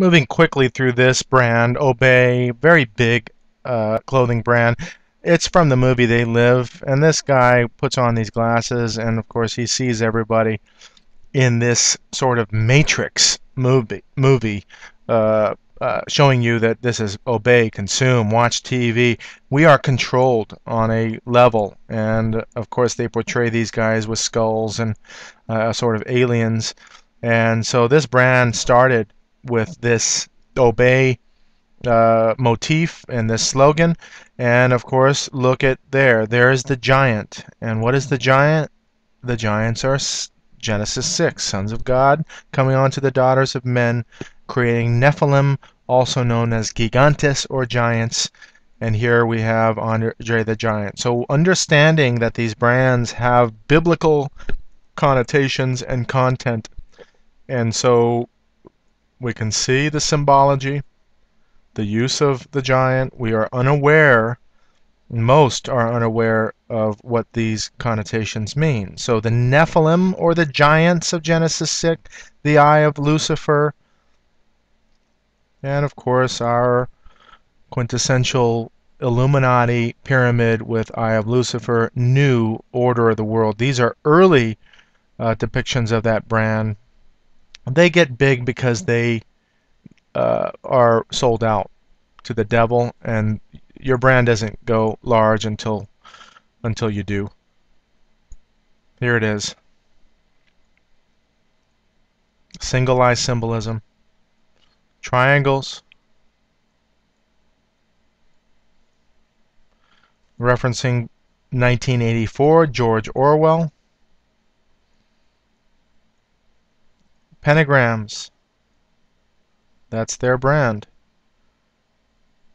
moving quickly through this brand, Obey, very big uh, clothing brand. It's from the movie They Live, and this guy puts on these glasses, and of course he sees everybody in this sort of Matrix movie, movie uh, uh, showing you that this is obey, consume, watch TV. We are controlled on a level, and of course they portray these guys with skulls and uh, sort of aliens. And so this brand started with this obey uh, motif and this slogan. And of course, look at there. There is the giant. And what is the giant? The giants are Genesis 6, sons of God coming on to the daughters of men, creating Nephilim, also known as gigantes or giants. And here we have Andre the Giant. So understanding that these brands have biblical connotations and content. And so we can see the symbology, the use of the giant. We are unaware, most are unaware of what these connotations mean. So the Nephilim or the giants of Genesis 6, the eye of Lucifer, and of course our quintessential Illuminati pyramid with Eye of Lucifer, New Order of the World. These are early uh, depictions of that brand they get big because they uh, are sold out to the devil, and your brand doesn't go large until until you do. Here it is. Single eye symbolism. Triangles. Referencing 1984, George Orwell. Pentagrams. That's their brand.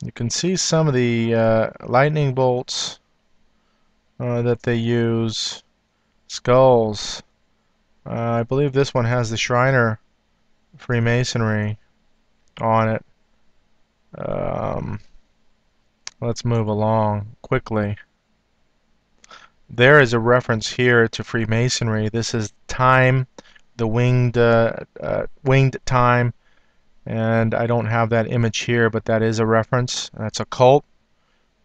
You can see some of the uh, lightning bolts uh, that they use. Skulls. Uh, I believe this one has the Shriner Freemasonry on it. Um, let's move along quickly. There is a reference here to Freemasonry. This is time the winged uh, uh, winged time. And I don't have that image here but that is a reference. That's a cult.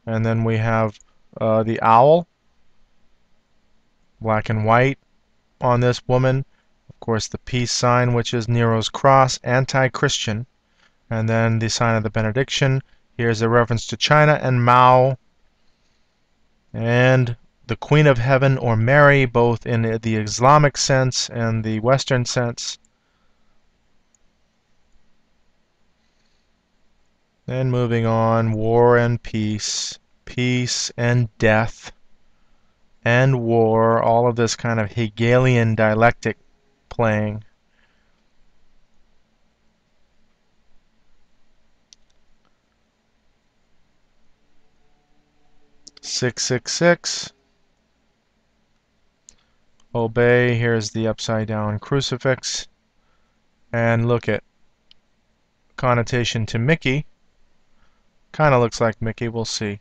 And then we have uh, the owl. Black and white on this woman. Of course the peace sign which is Nero's cross anti-Christian. And then the sign of the benediction. Here's a reference to China and Mao. And the Queen of Heaven or Mary, both in the Islamic sense and the Western sense. And moving on, war and peace, peace and death, and war, all of this kind of Hegelian dialectic playing. Six six six obey. Here's the upside down crucifix. And look at connotation to Mickey. Kind of looks like Mickey. We'll see.